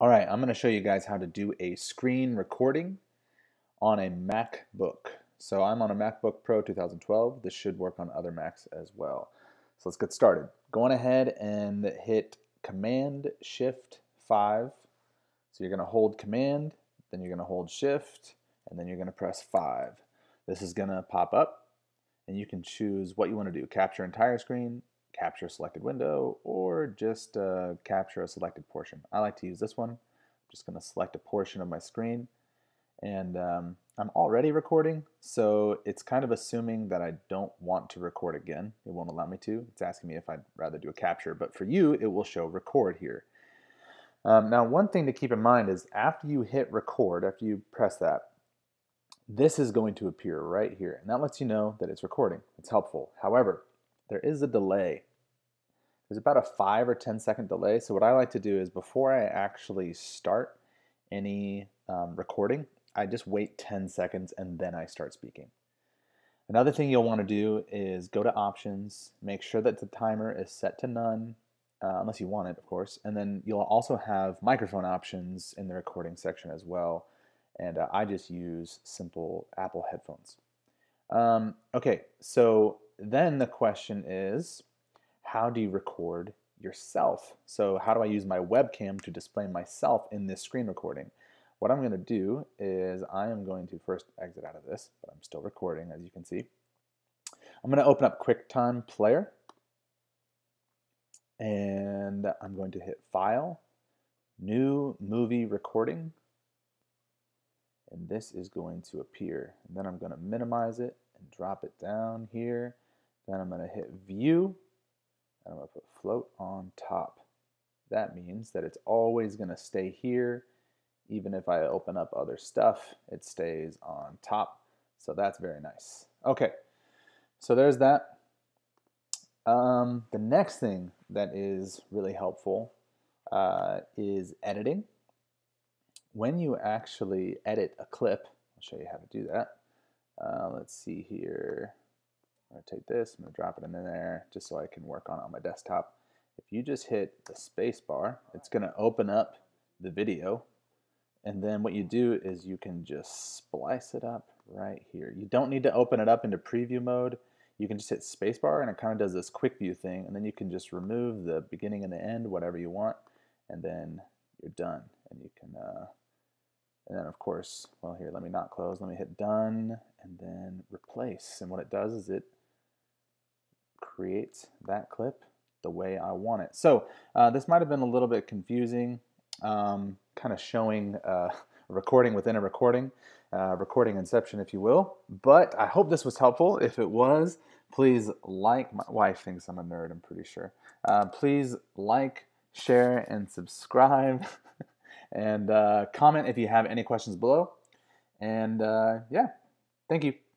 All right, I'm going to show you guys how to do a screen recording on a MacBook. So I'm on a MacBook Pro 2012. This should work on other Macs as well. So let's get started. Go on ahead and hit Command Shift 5. So you're going to hold Command, then you're going to hold Shift, and then you're going to press 5. This is going to pop up, and you can choose what you want to do. Capture entire screen, capture a selected window or just uh, capture a selected portion. I like to use this one. I'm just going to select a portion of my screen and um, I'm already recording so it's kind of assuming that I don't want to record again. It won't allow me to. It's asking me if I'd rather do a capture but for you it will show record here. Um, now one thing to keep in mind is after you hit record, after you press that, this is going to appear right here and that lets you know that it's recording. It's helpful. However, there is a delay. There's about a five or 10 second delay. So what I like to do is before I actually start any um, recording, I just wait 10 seconds and then I start speaking. Another thing you'll want to do is go to options, make sure that the timer is set to none, uh, unless you want it, of course. And then you'll also have microphone options in the recording section as well. And uh, I just use simple Apple headphones. Um, okay, so then the question is, how do you record yourself? So how do I use my webcam to display myself in this screen recording? What I'm going to do is I am going to first exit out of this, but I'm still recording as you can see. I'm going to open up QuickTime Player and I'm going to hit File, New Movie Recording, and this is going to appear. And then I'm going to minimize it and drop it down here. Then I'm going to hit view and I'm going to put float on top. That means that it's always going to stay here. Even if I open up other stuff, it stays on top. So that's very nice. Okay, so there's that. Um, the next thing that is really helpful uh, is editing. When you actually edit a clip, I'll show you how to do that. Uh, let's see here. Take this, I'm to drop it in there just so I can work on it on my desktop. If you just hit the space bar, it's going to open up the video. And then what you do is you can just splice it up right here. You don't need to open it up into preview mode. You can just hit spacebar and it kind of does this quick view thing. And then you can just remove the beginning and the end, whatever you want. And then you're done. And you can uh, and then of course, well here, let me not close, let me hit done and then replace. And what it does is it creates that clip the way I want it. So uh, this might have been a little bit confusing, um, kind of showing uh, recording within a recording, uh, recording inception, if you will. But I hope this was helpful. If it was, please like. My wife thinks I'm a nerd. I'm pretty sure. Uh, please like, share, and subscribe. and uh, comment if you have any questions below. And yeah, thank you.